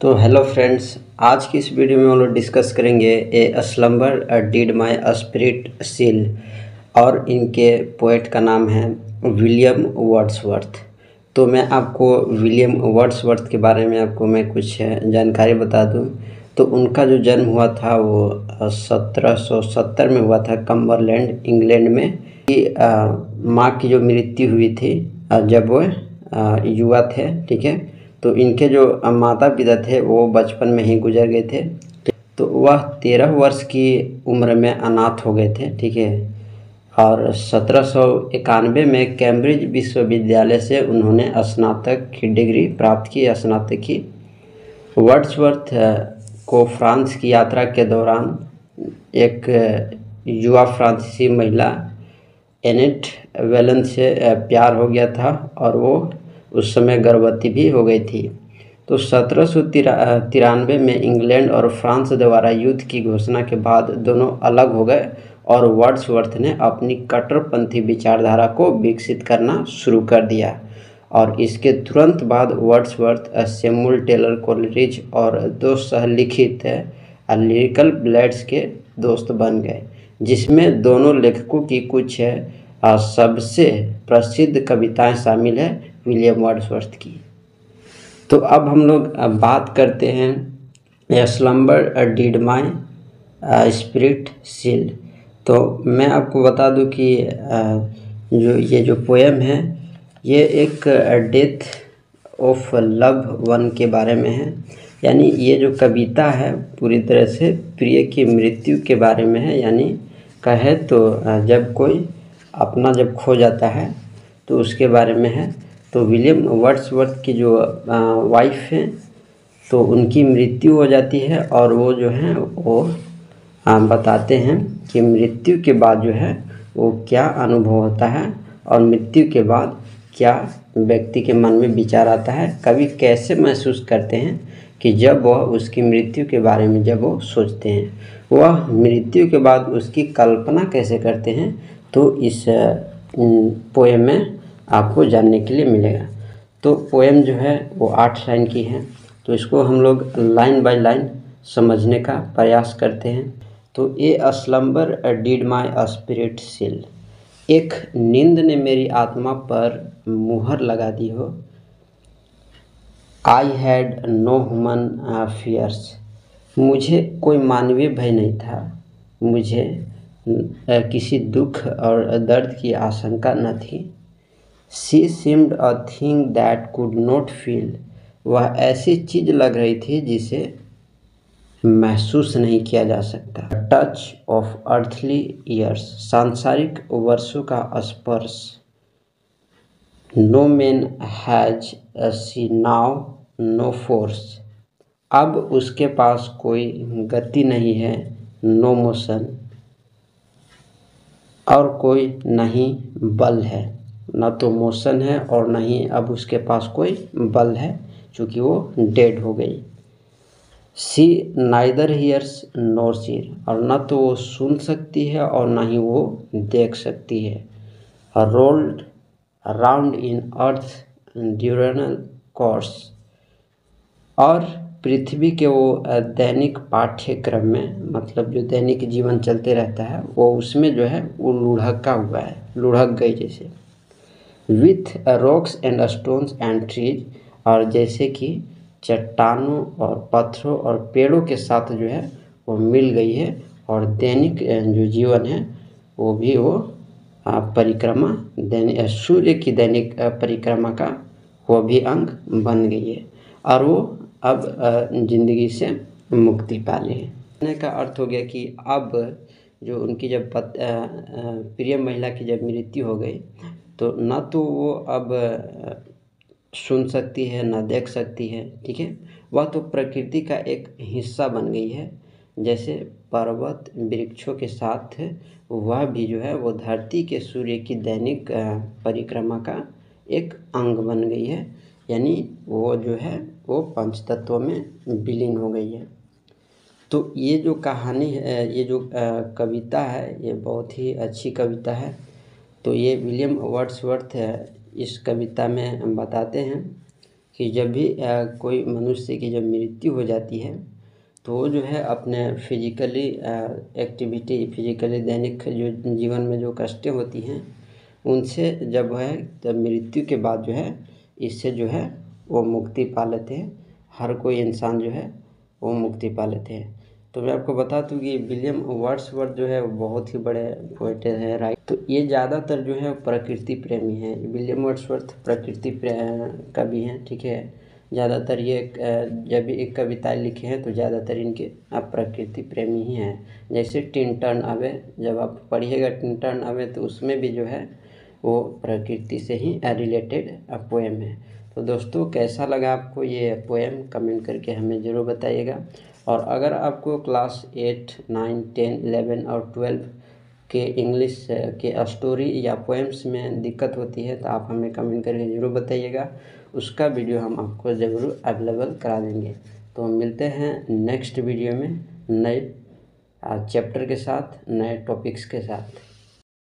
तो hello friends आज की इस वीडियो में हम लोग डिस्कस करेंगे a slumber did my spirit seal और इनके पोएट का नाम है विलियम वर्ड्सवर्थ तो मैं आपको विलियम वर्ड्सवर्थ के बारे में आपको मैं कुछ जानकारी बता दूँ। तो उनका जो जन्म हुआ था वो सत्रह सौ सत्तर में हुआ था कम्बरलैंड इंग्लैंड में। माँ की जो मृत्यु हुई थी जब वो युवा थे, ठीक है? तो इनके जो माता पिता थे, वो बचपन में ही गुजर गए थे। तो वह तेरह वर्ष की उम्र में अनाथ हो गए थे, ठीक है? और सत्रह सौ इक्यानवे में कैम्ब्रिज विश्वविद्यालय से उन्होंने स्नातक की डिग्री प्राप्त की, स्नातक की। वर्ड्सवर्थ को फ्रांस की यात्रा के दौरान एक युवा फ्रांसीसी महिला, एनेट वेलन से प्यार हो गया था और वो उस समय गर्भवती भी हो गई थी। तो सत्रह सौ तिरानवे में इंग्लैंड और फ्रांस द्वारा युद्ध की घोषणा के बाद दोनों अलग हो गए और वर्ड्सवर्थ ने अपनी कट्टरपंथी विचारधारा को विकसित करना शुरू कर दिया और इसके तुरंत बाद वर्ड्सवर्थ सेमुल टेलर कोलरिज और दो सहलिखित लिरिकल ब्लैड्स के दोस्त बन गए, जिसमें दोनों लेखकों की कुछ सबसे प्रसिद्ध कविताएँ शामिल है। विलियम वर्ड्सवर्थ की। तो अब हम लोग बात करते हैं slumber did my spirit seal तो मैं आपको बता दूँ कि जो, ये जो पोएम है, ये एक डेथ ऑफ़ लव वन के बारे में है। यानी ये जो कविता है, पूरी तरह से प्रिय की मृत्यु के बारे में है। यानी कहे तो जब कोई अपना जब खो जाता है तो उसके बारे में है। तो विलियम वर्ड्सवर्थ की जो वाइफ हैं तो उनकी मृत्यु हो जाती है और वो जो है, वो बताते हैं कि मृत्यु के बाद जो है, वो क्या अनुभव होता है और मृत्यु के बाद क्या व्यक्ति के मन में विचार आता है कभी कैसे महसूस करते हैं कि जब वह उसकी मृत्यु के बारे में जब वो सोचते हैं, वह मृत्यु के बाद उसकी कल्पना कैसे करते हैं तो इस पोएम में आपको जानने के लिए मिलेगा। तो पोएम जो है, वो आठ लाइन की है। तो इसको हम लोग लाइन बाय लाइन समझने का प्रयास करते हैं। तो a slumber did my spirit seal एक नींद ने मेरी आत्मा पर मुहर लगा दी हो। I had no human fears मुझे कोई मानवीय भय नहीं था। मुझे किसी दुख और दर्द की आशंका न थी। She seemed a thing that could not feel वह ऐसी चीज़ लग रही थी जिसे महसूस नहीं किया जा सकता। टच ऑफ़ अर्थली ईयर्स सांसारिक वर्षों का स्पर्श। No man has she now no force अब उसके पास कोई गति नहीं है नो मोशन और कोई नहीं बल है। न तो मोशन है और ना ही अब उसके पास कोई बल है क्योंकि वो डेड हो गई। सी नाइदर हीयर्स नोर सीर और न तो वो सुन सकती है और ना ही वो देख सकती है। Rolled round in earth diurnal course और पृथ्वी के वो दैनिक पाठ्यक्रम में मतलब जो दैनिक जीवन चलते रहता है, वो उसमें जो है, वो लुढ़का हुआ है, लुढ़क गई जैसे। With rocks and stones and trees और जैसे कि चट्टानों और पत्थरों और पेड़ों के साथ जो है वो मिल गई है और दैनिक जो जीवन है, वो भी वो परिक्रमा दैनिक सूर्य की दैनिक परिक्रमा का वो भी अंग बन गई है और वो अब ज़िंदगी से मुक्ति पा ली है। का अर्थ हो गया कि अब जो उनकी जब प्रिय महिला की जब मृत्यु हो गई तो न तो वो अब सुन सकती है, न देख सकती है, ठीक है? वह तो प्रकृति का एक हिस्सा बन गई है। जैसे पर्वत वृक्षों के साथ वह भी जो है, वो धरती के सूर्य की दैनिक परिक्रमा का एक अंग बन गई है। यानी वो जो है, वो पंच तत्वों में विलीन हो गई है। तो ये जो कहानी है, ये जो कविता है, ये बहुत ही अच्छी कविता है। तो ये विलियम वर्ड्सवर्थ है। इस कविता में हम बताते हैं कि जब भी कोई मनुष्य की जब मृत्यु हो जाती है तो वो जो है अपने फिजिकली एक्टिविटी, फिजिकली दैनिक जो जीवन में जो कष्टें होती हैं, उनसे जब है तब मृत्यु के बाद जो है, इससे जो है वो मुक्ति पा लेते हैं। हर कोई इंसान जो है वो मुक्ति पा लेते हैं। तो मैं आपको बता दूँ कि विलियम वर्ड्सवर्थ जो है वो बहुत ही बड़े पोइट है राइट तो ये ज़्यादातर जो है प्रकृति प्रेमी है। विलियम वर्ड्सवर्थ प्रकृति कवि हैं, ठीक है? ज़्यादातर ये जब एक कविताएँ लिखे हैं तो ज़्यादातर इनके आप प्रकृति प्रेमी ही हैं। जैसे टिनटर्न आवे जब आप पढ़िएगा टिनटर्न आवे तो उसमें भी जो है वो प्रकृति से ही रिलेटेड पोएम है। तो दोस्तों, कैसा लगा आपको ये पोएम कमेंट करके हमें ज़रूर बताइएगा। और अगर आपको class eight, nine, ten eleven और ट्वेल्व के इंग्लिश के स्टोरी या पोएम्स में दिक्कत होती है तो आप हमें कमेंट करके ज़रूर बताइएगा। उसका वीडियो हम आपको ज़रूर अवेलेबल करा देंगे। तो मिलते हैं नेक्स्ट वीडियो में नए चैप्टर के साथ, नए टॉपिक्स के साथ।